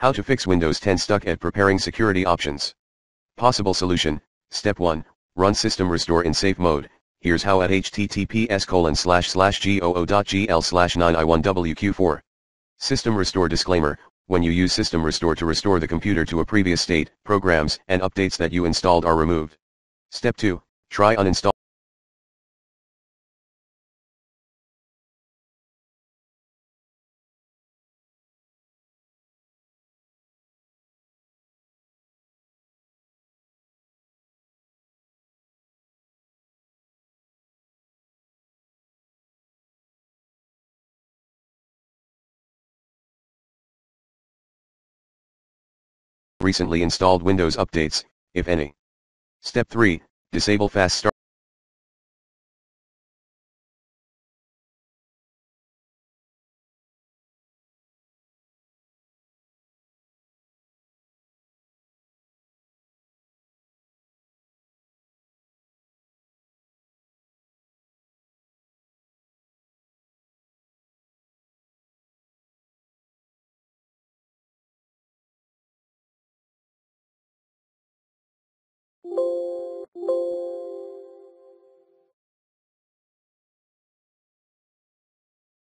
How to fix Windows 10 stuck at preparing security options. Possible solution, Step 1, run system restore in safe mode, here's how at https colon slash slash goo.gl slash 9i1wq4. System restore disclaimer, when you use system restore to restore the computer to a previous state, programs and updates that you installed are removed. Step 2, try uninstall. Recently installed Windows updates, if any. Step 3, disable fast start.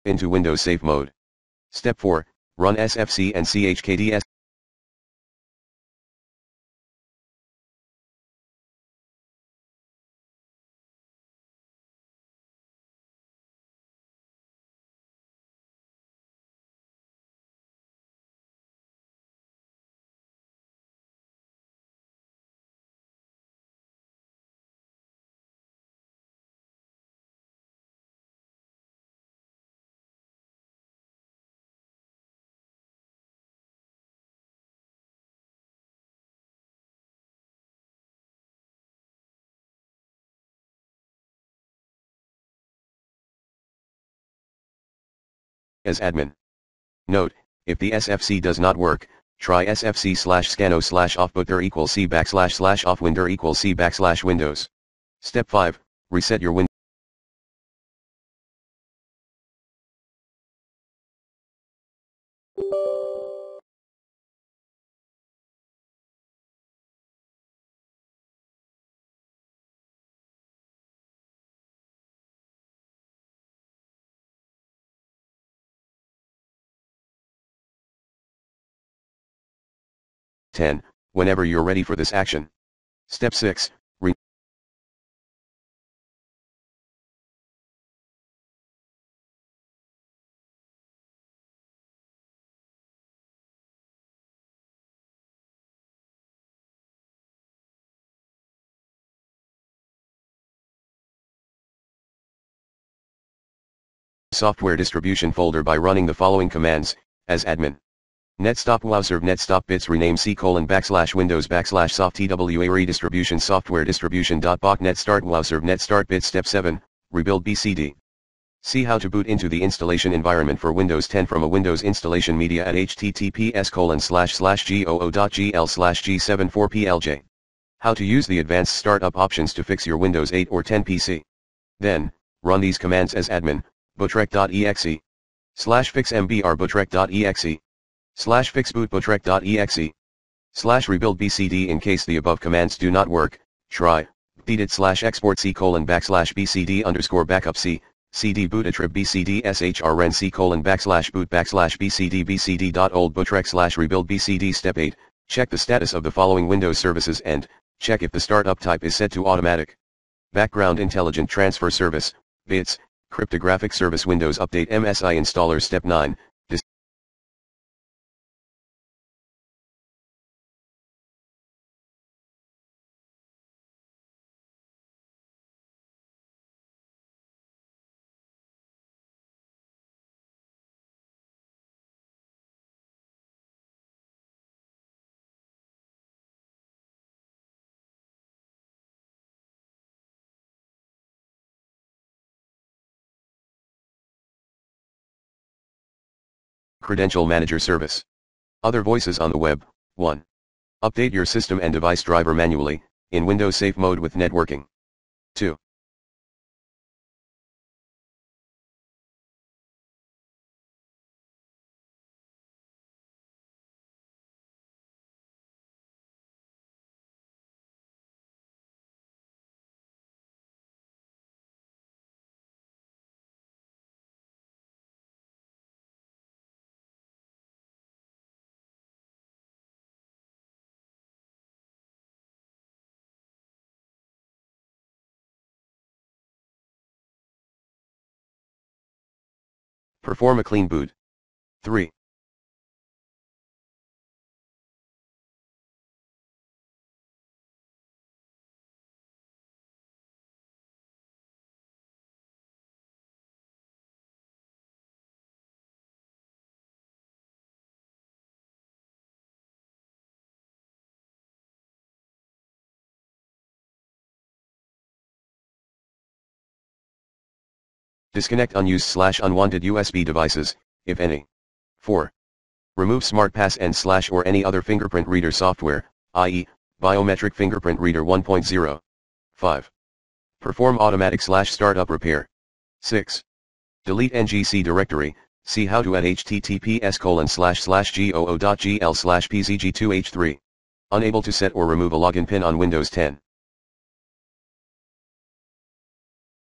Into Windows Safe Mode. Step 4, run SFC and chkdsk. As admin. Note, if the SFC does not work, try SFC slash scannow slash offbootdir equals C backslash slash offwindir equals C backslash windows. Step 5, reset your Windows. Ten, whenever you're ready for this action. Step 6, re software distribution folder by running the following commands, as admin. Netstop wuauserv netstop bits rename c colon backslash windows backslash soft twa redistribution software distribution dot bok net start wuauserv net start bit step 7, rebuild bcd. See how to boot into the installation environment for Windows 10 from a Windows installation media at https colon slash slash goo.gl slash g74plj. How to use the advanced startup options to fix your Windows 8 or 10 PC. Then, run these commands as admin, bootrec.exe, slash fixmbr slash fixbootbootrec.exe, slash rebuild bcd in case the above commands do not work, try, it slash export c colon backslash bcd underscore backup c, cd boot attrib bcd shrn c colon backslash boot backslash bcd bootrec slash rebuild bcd step 8, check the status of the following Windows services and, check if the startup type is set to automatic. Background Intelligent Transfer Service, BITS, Cryptographic Service Windows Update MSI Installer Step 9, Credential Manager Service. Other voices on the web, 1. Update your system and device driver manually, in Windows Safe Mode with networking. 2. Perform a clean boot. 3. Disconnect unused slash unwanted USB devices, if any. 4. Remove SmartPass and slash or any other fingerprint reader software, i.e., Biometric Fingerprint Reader 1.0. 5. Perform automatic slash startup repair. 6. Delete NGC directory, see how to at https colon slash slash goo.gl slash pzg2h3. Unable to set or remove a login pin on Windows 10.